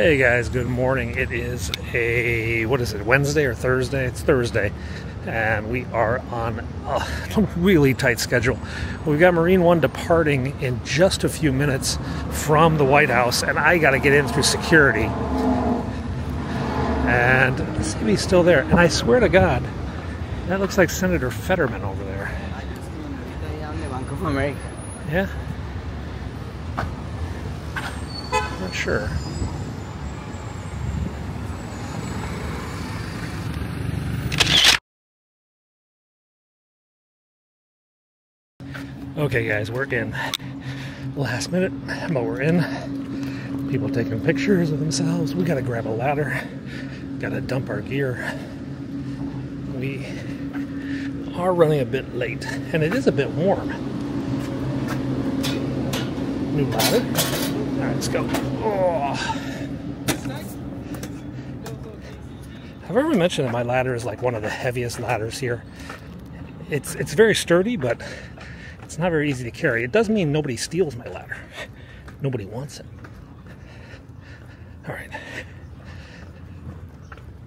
Hey guys, good morning. It is a, what is it, Wednesday or Thursday? It's Thursday. And we are on a really tight schedule. We've got Marine One departing in just a few minutes from the White House, and I got to get in through security. And if he's still there. And I swear to God, that looks like Senator Fetterman over there. Yeah? Not sure. Okay, guys, we're in. Last minute, but we're in. People taking pictures of themselves. We gotta grab a ladder. Gotta dump our gear. We are running a bit late, and it is a bit warm. New ladder. All right, let's go. Oh. Have I ever mentioned that my ladder is like one of the heaviest ladders here? It's it's very sturdy, but not very easy to carry. It does mean nobody steals my ladder. Nobody wants it. All right.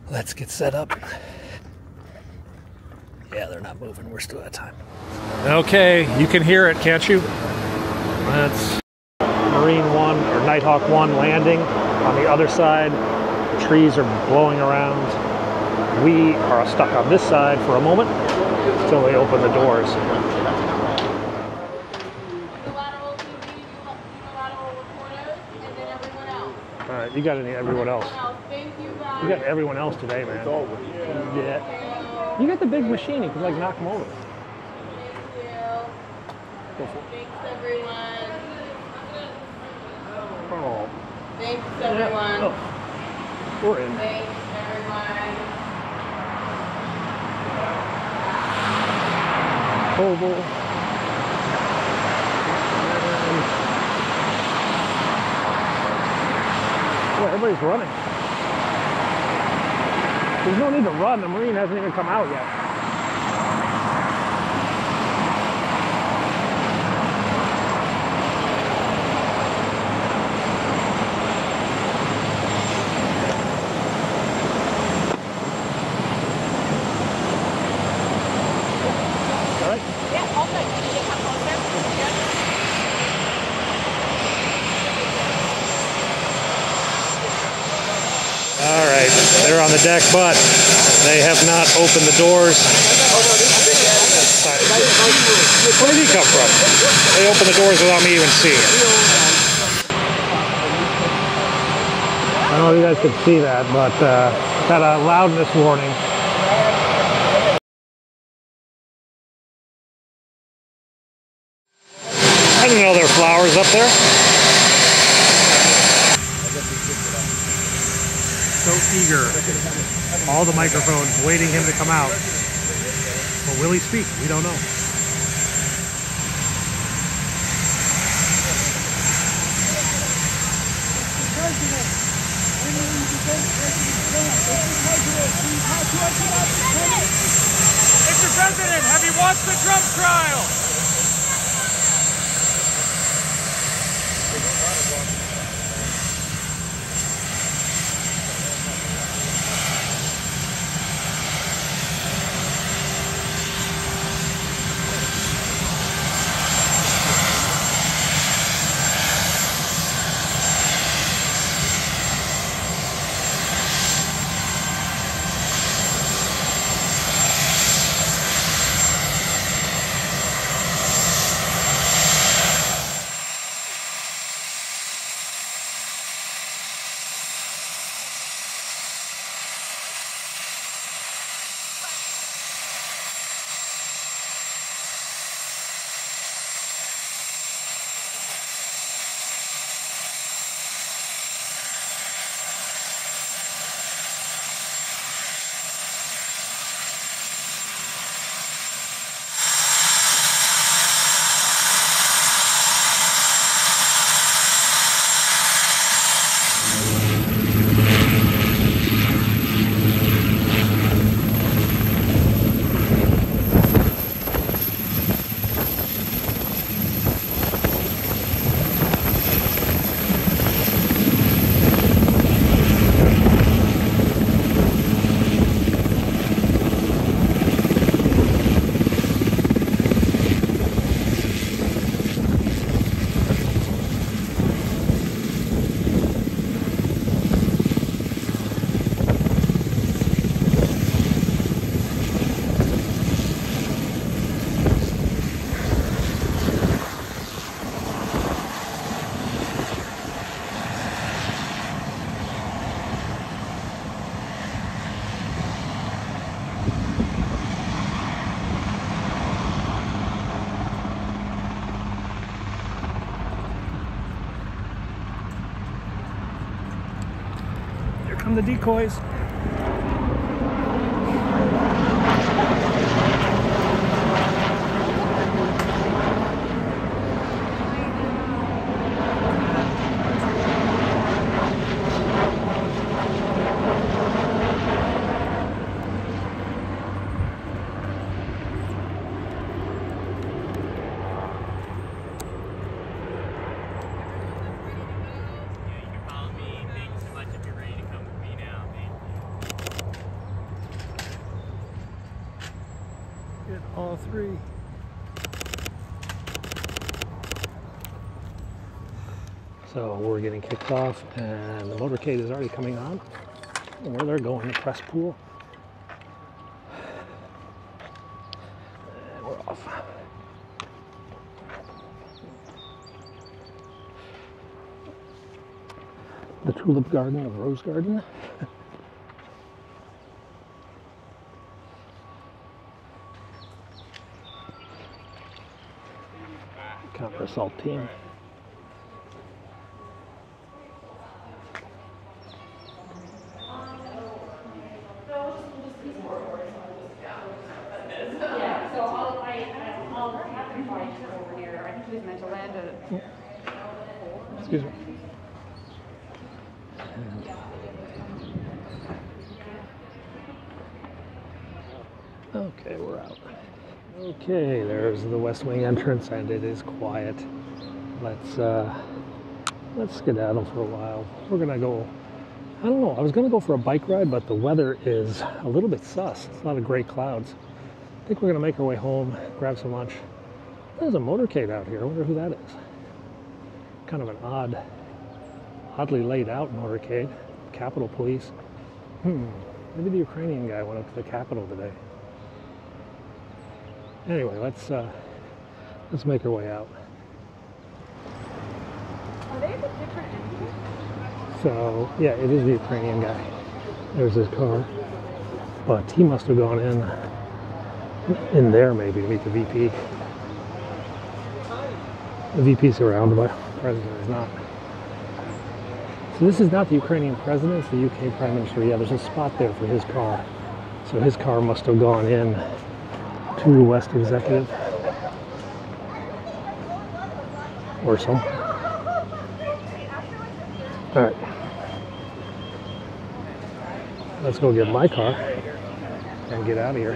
Let's get set up. Yeah, they're not moving. We're still at time. Okay, you can hear it, can't you? That's Marine 1 or Nighthawk 1 landing on the other side. The trees are blowing around. We are stuck on this side for a moment until they open the doors. You got any everyone else? You got everyone else today, man. Yeah. You got the big machine. You can like knock them over. Go for. Thanks, everyone. Oh, Thanks, yeah. everyone. Oh, we're in. Thanks, everyone. Oval. Boy, everybody's running. There's no need to run. The Marine hasn't even come out yet. All right. Yeah, all good. Can you come closer? Good. All right, they're on the deck, but they have not opened the doors. Where did he come from? They opened the doors without me even seeing it. I don't know if you guys can see that, but uh, got a loudness warning. I didn't know there were flowers up there. Eager. All the microphones waiting him to come out. But will he speak? We don't know. Mr. President, have you watched the Trump trial? Decoys. Yeah, you can follow me. Thanks so much if you're ready to come with me now. Thank you. Get all three. So we're getting kicked off, and the motorcade is already coming on. Where they're going, the press pool. And we're off. The tulip garden, the rose garden. Counter assault team. Yeah, so I'll, I, I'll have him fly over here. I think he was meant to land at Excuse me. Okay, we're out. Okay, there's the West Wing entrance, and it is quiet. Let's uh, let's skedaddle for a while. We're gonna go. I don't know. I was gonna go for a bike ride, but the weather is a little bit sus. It's a lot of gray clouds. I think we're gonna make our way home, grab some lunch. There's a motorcade out here. I wonder who that is kind of an odd, oddly laid out motorcade. Capitol Police. Hmm. Maybe the Ukrainian guy went up to the Capitol today. Anyway, let's uh, let's make our way out. Are they a different? So yeah, it is the Ukrainian guy. There's his car, but he must have gone in in there maybe to meet the VP. The VP's around, but the president is not. So this is not the Ukrainian president, it's the UK Prime Minister. Yeah, there's a spot there for his car. So his car must have gone in to the West Executive. Or something. Alright. Let's go get my car and get out of here.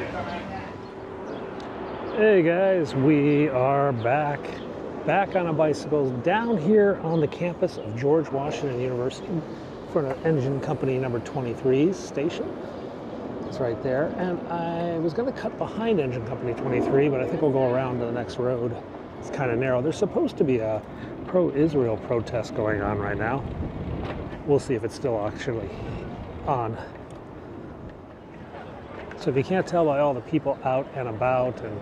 Hey guys, we are back. Back on a bicycle down here on the campus of George Washington University for an engine company number 23's station. It's right there. And I was going to cut behind engine company 23, but I think we'll go around to the next road. It's kind of narrow. There's supposed to be a pro Israel protest going on right now. We'll see if it's still actually on. So if you can't tell by all the people out and about and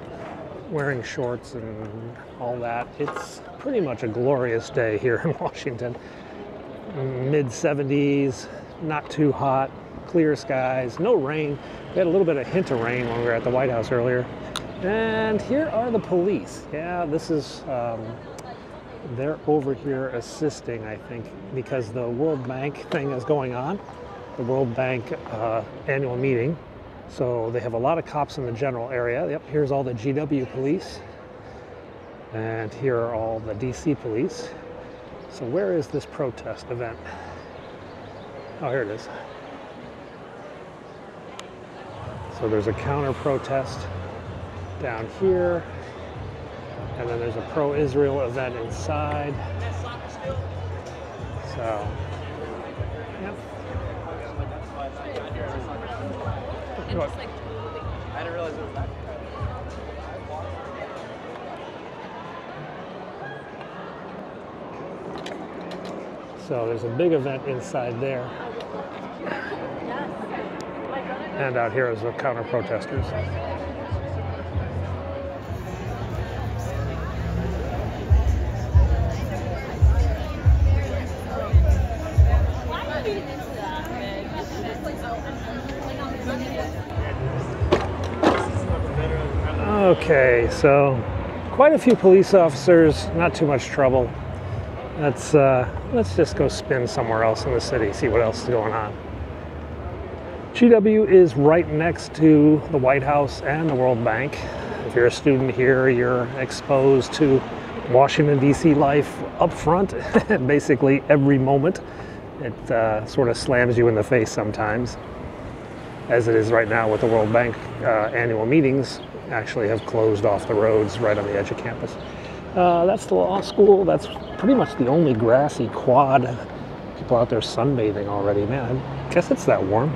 wearing shorts and all that, it's pretty much a glorious day here in Washington. Mid 70s, not too hot, clear skies, no rain. We had a little bit of a hint of rain when we were at the White House earlier. And here are the police. Yeah, this is, um, they're over here assisting, I think, because the World Bank thing is going on, the World Bank uh, annual meeting. So they have a lot of cops in the general area. Yep, here's all the GW police. And here are all the DC police. So where is this protest event? Oh, here it is. So there's a counter protest down here. And then there's a pro Israel event inside. So, yep. What? I didn't realize it was that. So there's a big event inside there. And out here is the counter protesters. Okay, so quite a few police officers, not too much trouble. Let's uh, let's just go spin somewhere else in the city, see what else is going on. GW is right next to the White House and the World Bank. If you're a student here, you're exposed to Washington, D.C. life up front basically every moment. It uh, sort of slams you in the face sometimes, as it is right now with the World Bank uh, annual meetings actually have closed off the roads right on the edge of campus. Uh, that's the law school. That's pretty much the only grassy quad. People out there sunbathing already. Man, I guess it's that warm.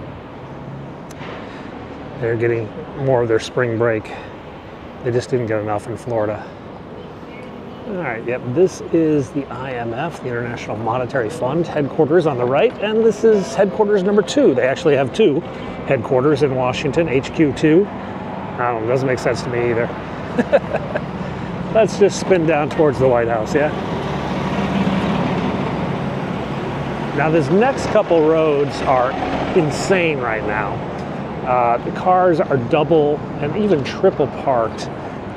They're getting more of their spring break. They just didn't get enough in Florida. All right, yep, this is the IMF, the International Monetary Fund headquarters on the right, and this is headquarters number two. They actually have two headquarters in Washington, HQ2. I don't know, doesn't make sense to me either. Let's just spin down towards the White House, yeah? Now, this next couple roads are insane right now. Uh, the cars are double and even triple parked.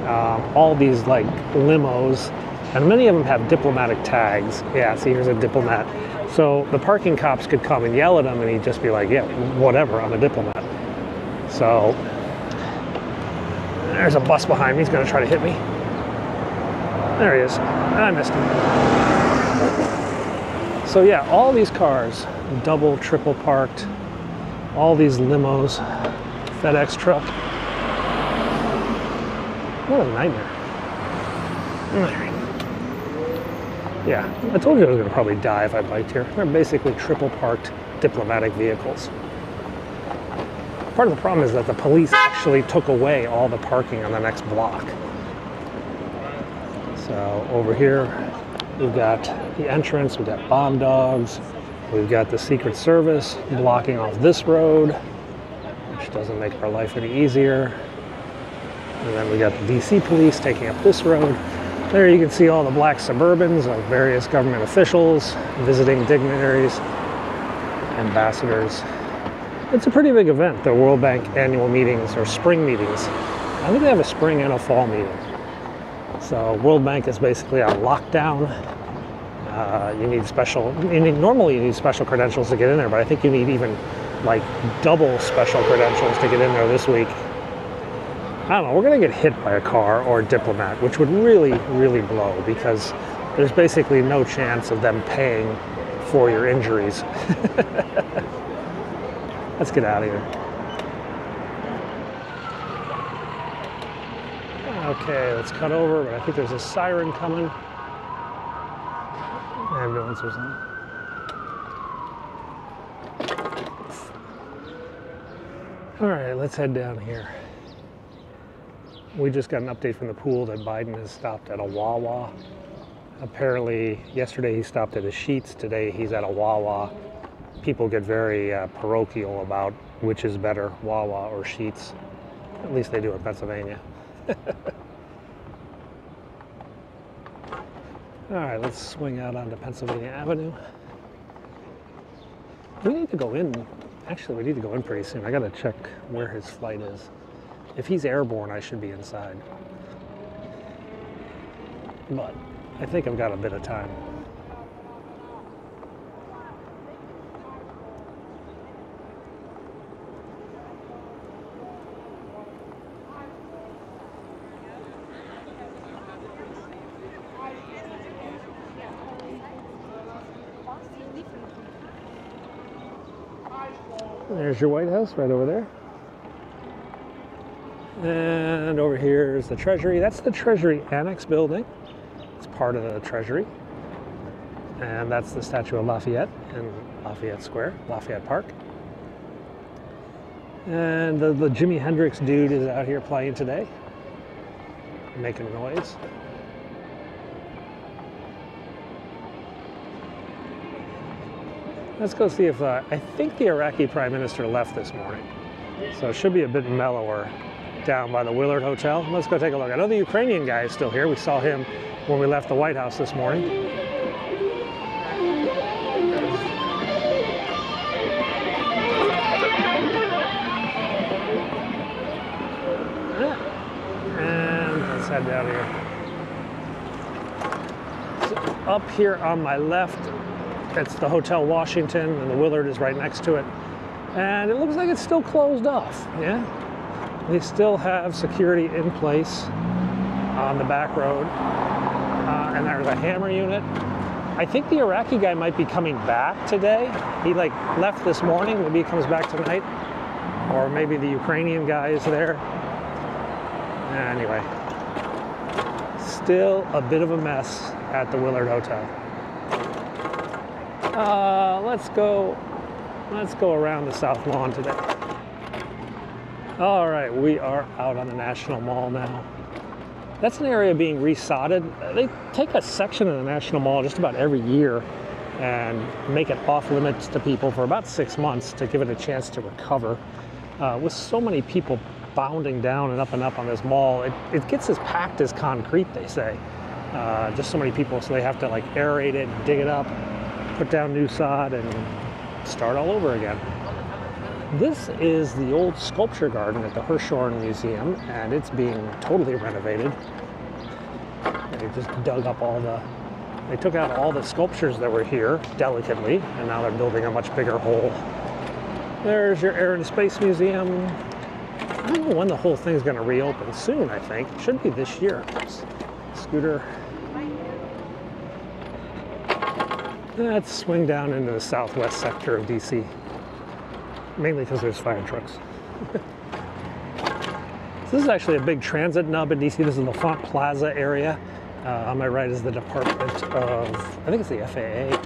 Um, all these like limos, and many of them have diplomatic tags. Yeah, see, here's a diplomat. So the parking cops could come and yell at him, and he'd just be like, "Yeah, whatever, I'm a diplomat." So there's a bus behind me. He's going to try to hit me. There he is. I missed him. So yeah, all these cars, double, triple parked, all these limos, FedEx truck. What a nightmare. Yeah, I told you I was going to probably die if I biked here. They're basically triple parked diplomatic vehicles. Part of the problem is that the police actually took away all the parking on the next block. So over here, we've got the entrance, we've got bomb dogs, we've got the Secret Service blocking off this road, which doesn't make our life any easier. And then we got the DC police taking up this road. There you can see all the black Suburbans of various government officials, visiting dignitaries, ambassadors. It's a pretty big event, the World Bank annual meetings or spring meetings. I think they have a spring and a fall meeting. So World Bank is basically on lockdown. Uh, you need special, you need, normally you need special credentials to get in there, but I think you need even like double special credentials to get in there this week. I don't know, we're going to get hit by a car or a diplomat, which would really, really blow because there's basically no chance of them paying for your injuries. Let's get out of here. Okay, let's cut over, but I think there's a siren coming. Ambulance or something. All right, let's head down here. We just got an update from the pool that Biden has stopped at a Wawa. Apparently, yesterday he stopped at a Sheetz. Today he's at a Wawa. People get very uh, parochial about which is better, Wawa or Sheetz. At least they do in Pennsylvania. All right, let's swing out onto Pennsylvania Avenue. We need to go in. Actually, we need to go in pretty soon. I got to check where his flight is. If he's airborne, I should be inside. But I think I've got a bit of time. There's your White House right over there. And over here is the Treasury. That's the Treasury Annex building. It's part of the Treasury. And that's the statue of Lafayette in Lafayette Square, Lafayette Park. And the, the Jimi Hendrix dude is out here playing today, making noise. Let's go see if uh, I think the Iraqi prime minister left this morning. So it should be a bit mellower down by the Willard Hotel. Let's go take a look. I know the Ukrainian guy is still here. We saw him when we left the White House this morning. And let's head down here. So up here on my left, it's the Hotel Washington, and the Willard is right next to it. And it looks like it's still closed off. Yeah. They still have security in place on the back road. Uh, and there's a hammer unit. I think the Iraqi guy might be coming back today. He like left this morning, maybe he comes back tonight. Or maybe the Ukrainian guy is there. Anyway, still a bit of a mess at the Willard Hotel. Uh, let's go, let's go around the South Lawn today. All right, we are out on the National Mall now. That's an area being resodded. They take a section of the National Mall just about every year and make it off limits to people for about six months to give it a chance to recover. Uh, with so many people bounding down and up and up on this mall, it, it gets as packed as concrete, they say. Uh, just so many people, so they have to like aerate it, dig it up, put down new sod, and start all over again. This is the old sculpture garden at the Hirshhorn Museum, and it's being totally renovated. They just dug up all the, they took out all the sculptures that were here delicately, and now they're building a much bigger hole. There's your Air and Space Museum. I don't know when the whole thing's going to reopen. Soon, I think. Should be this year. Scooter. Let's swing down into the southwest sector of DC mainly because there's fire trucks. so this is actually a big transit nub in DC. This is the L'Enfant Plaza area. Uh, on my right is the Department of, I think it's the FAA.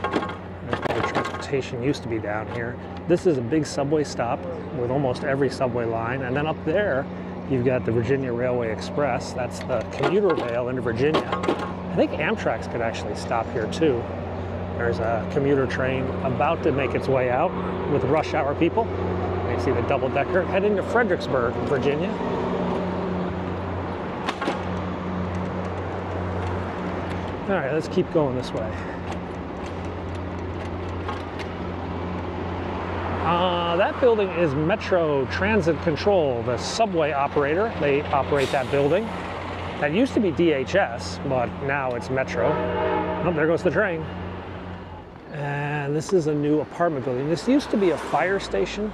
The transportation used to be down here. This is a big subway stop with almost every subway line. And then up there, you've got the Virginia Railway Express. That's the commuter rail into Virginia. I think Amtrak's could actually stop here too. There's a commuter train about to make its way out with rush hour people. You see the double decker heading to Fredericksburg, Virginia. All right, let's keep going this way. Uh, that building is Metro Transit Control, the subway operator. They operate that building. That used to be DHS, but now it's Metro. Oh, there goes the train. And this is a new apartment building. This used to be a fire station,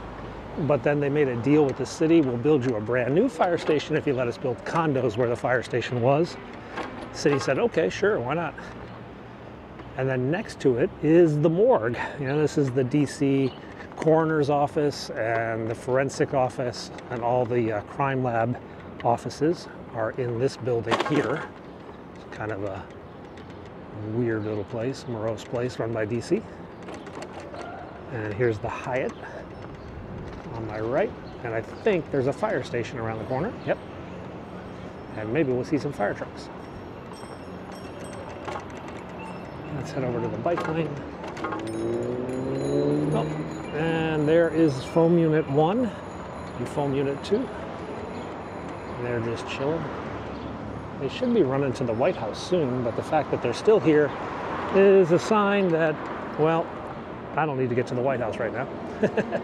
but then they made a deal with the city. We'll build you a brand new fire station if you let us build condos where the fire station was. The city said, okay, sure, why not? And then next to it is the morgue. You know, this is the DC coroner's office and the forensic office and all the uh, crime lab offices are in this building here. It's kind of a weird little place, morose place run by DC. And here's the Hyatt on my right. And I think there's a fire station around the corner. Yep. And maybe we'll see some fire trucks. Let's head over to the bike lane. Oh, and there is foam unit one and foam unit two. And they're just chilling. They should be running to the White House soon, but the fact that they're still here is a sign that, well, I don't need to get to the White House right now.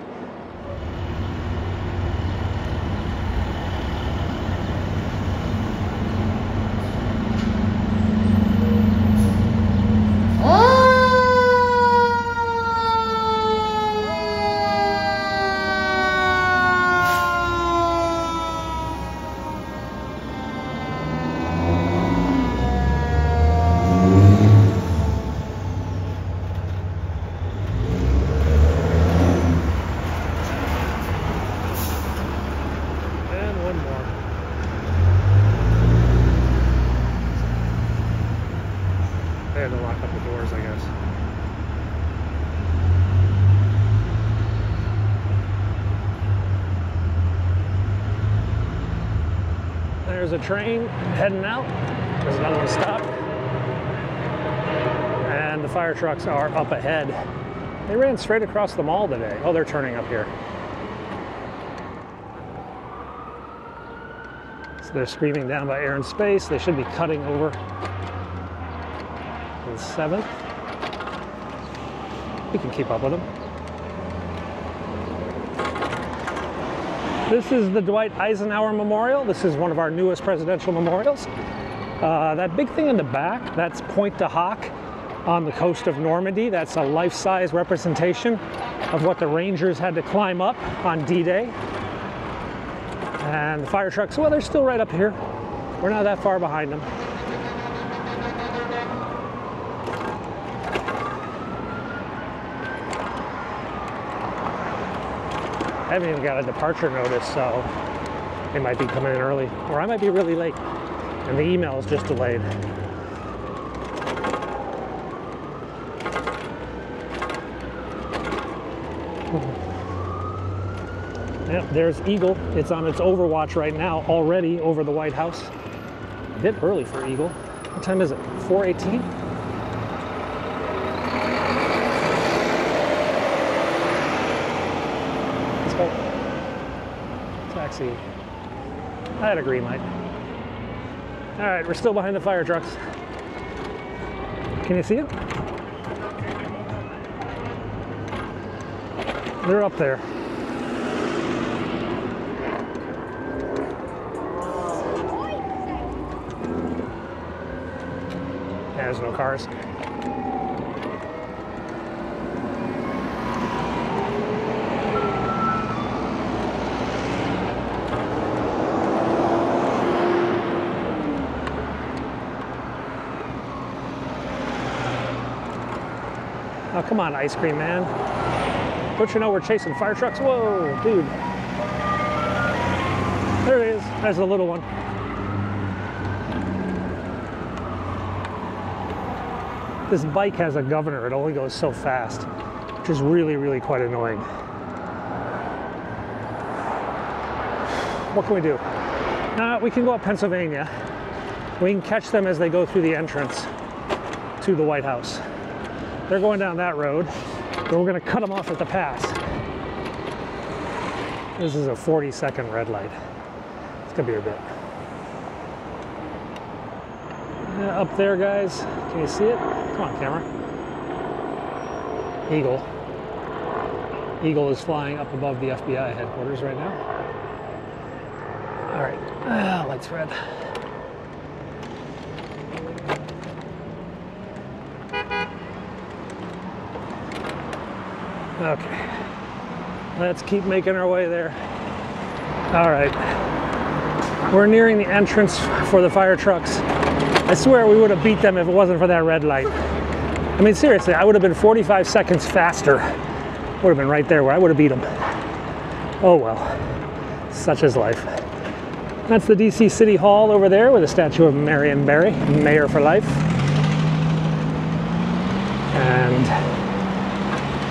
And one more. They had to lock up the doors, I guess. There's a train heading out. There's another one stopped. And the fire trucks are up ahead. They ran straight across the mall today. Oh, they're turning up here. So they're screaming down by air and space. They should be cutting over the 7th. We can keep up with them. This is the Dwight Eisenhower Memorial. This is one of our newest presidential memorials. Uh, that big thing in the back, that's Pointe du Hoc. on the coast of Normandy. That's a life size representation of what the Rangers had to climb up on D Day. And the fire trucks, well, they're still right up here. We're not that far behind them. Haven't even got a departure notice, so they might be coming in early, or I might be really late, and the email is just delayed. Hmm. Yep, there's Eagle. It's on its overwatch right now, already over the White House. A bit early for Eagle. What time is it? 418? Let's go. Taxi. I had a green light. All right, we're still behind the fire trucks. Can you see it? They're up there. There's no cars. Come on, ice cream man. Don't you know we're chasing fire trucks? Whoa, dude. There it is. There's the little one. This bike has a governor. It only goes so fast, which is really, really quite annoying. What can we do? Uh, we can go up Pennsylvania. We can catch them as they go through the entrance to the White House. They're going down that road, but we're going to cut them off at the pass. This is a 40 second red light. It's going to be a bit. Yeah, up there, guys. Can you see it? Come on, camera. Eagle. Eagle is flying up above the FBI headquarters right now. All right, ah, lights red. Okay, let's keep making our way there. All right, we're nearing the entrance for the fire trucks. I swear we would have beat them if it wasn't for that red light. I mean, seriously, I would have been 45 seconds faster. Would have been right there where I would have beat them. Oh well, such is life. That's the DC City Hall over there with a statue of Marion Barry, mayor for life. And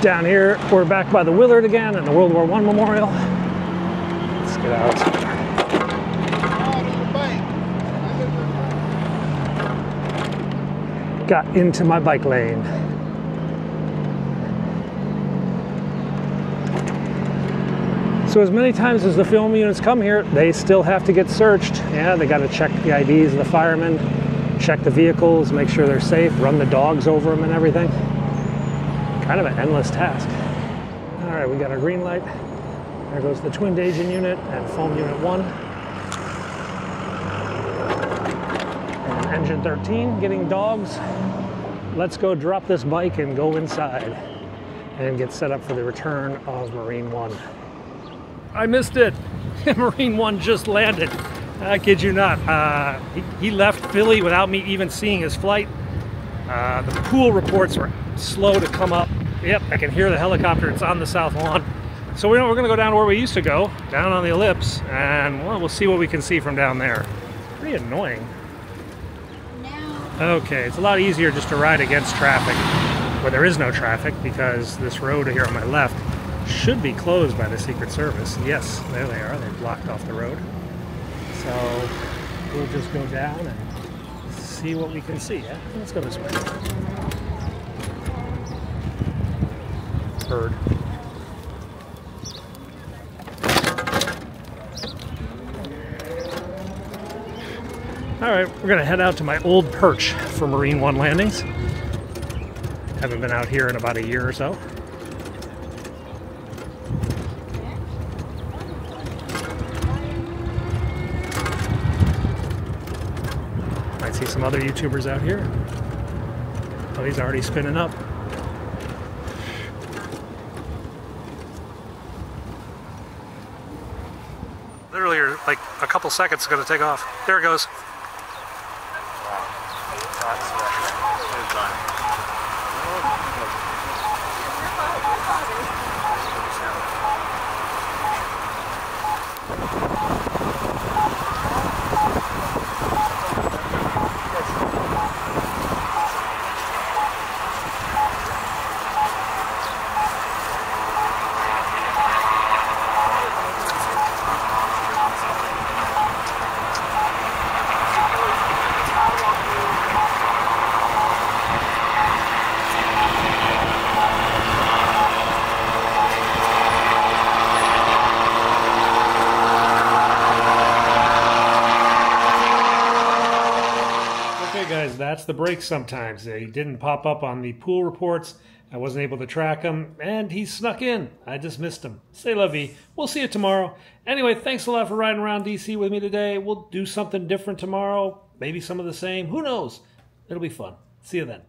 down here, we're back by the Willard again and the World War I Memorial. Let's get out. Got into my bike lane. So as many times as the foam units come here, they still have to get searched. Yeah, they got to check the IDs of the firemen, check the vehicles, make sure they're safe, run the dogs over them and everything. Kind of an endless task. All right, we got our green light. There goes the twin agent unit and foam unit one. And engine 13 getting dogs. Let's go drop this bike and go inside and get set up for the return of Marine One. I missed it. Marine One just landed. I kid you not. Uh, he, he left Philly without me even seeing his flight. Uh, the pool reports were slow to come up. Yep, I can hear the helicopter. It's on the south lawn. So we know we're going to go down where we used to go, down on the ellipse, and well, we'll see what we can see from down there. Pretty annoying. Okay, it's a lot easier just to ride against traffic where there is no traffic because this road here on my left should be closed by the Secret Service. Yes, there they are. They blocked off the road. So we'll just go down and see what we can see. Yeah? Let's go this way. Bird. All right, we're gonna head out to my old perch for Marine One landings. Haven't been out here in about a year or so. Might see some other YouTubers out here. Oh, he's already spinning up. Literally, like a couple seconds, it's going to take off. There it goes. Okay, guys, that's the break sometimes. He didn't pop up on the pool reports. I wasn't able to track him, and he snuck in. I just missed him. Say vie. We'll see you tomorrow. Anyway, thanks a lot for riding around DC with me today. We'll do something different tomorrow. Maybe some of the same. Who knows? It'll be fun. See you then.